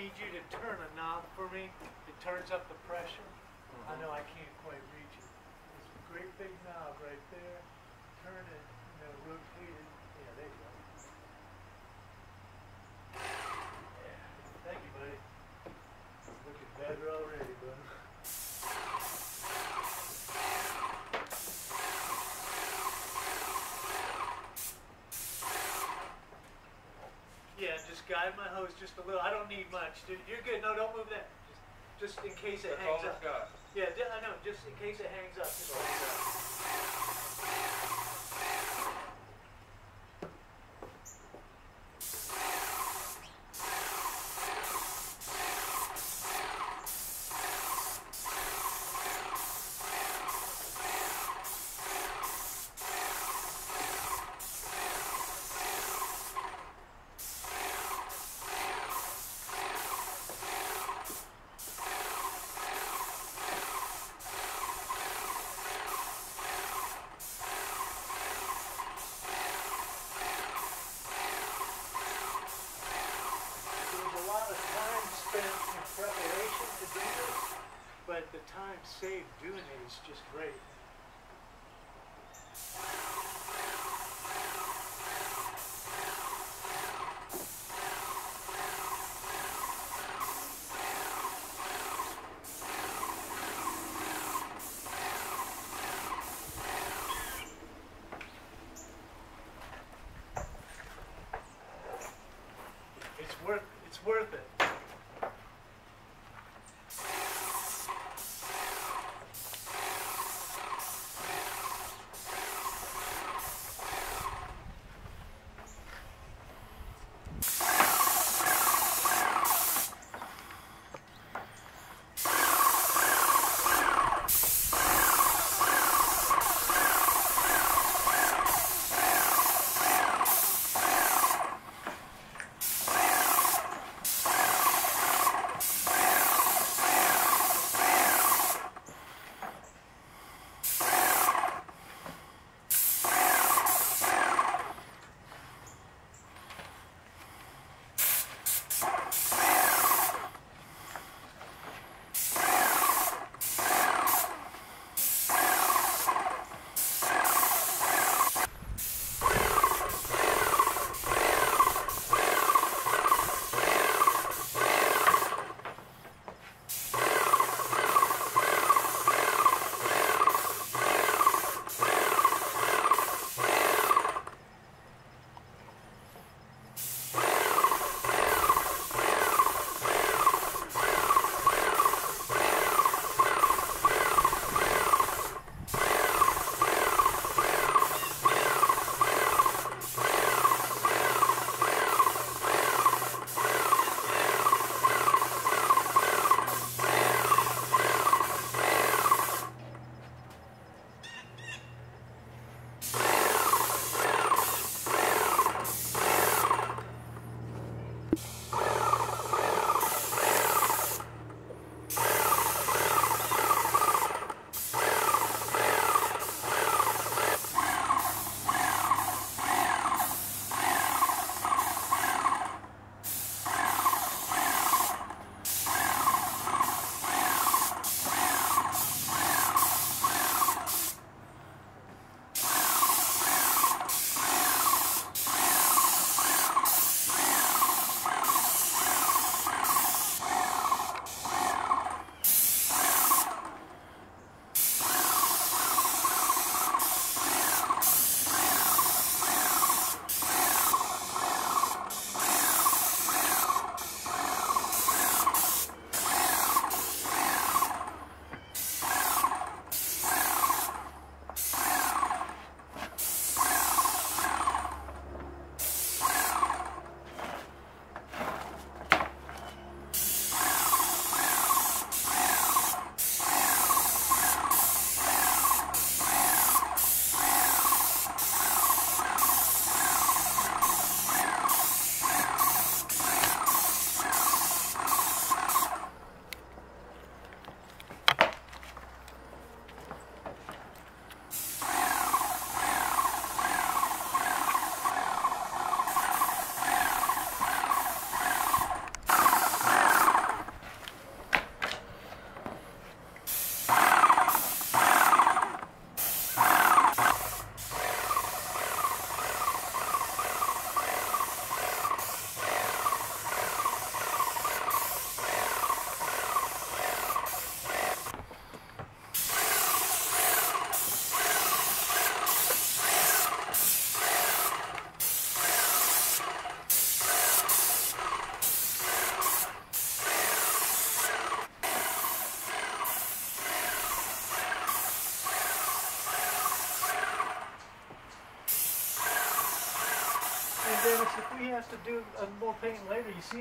need you to turn a knob for me. It turns up the pressure. I know I can't quite reach it. There's a great big knob right there. Turn it, you know, rotate it. Yeah, there you go. Yeah. Thank you, buddy. Looking better already, bud. Guide my hose just a little. I don't need much. Dude, You're good. No, don't move that. Just, just in case it That's hangs up. got. Yeah, I know. Just in case it hangs up. Just That's all like it's that. got. There was a lot of time spent in preparation to do this, but the time doing it is just great. It's worth it's worth it. If we have to do more painting later, you see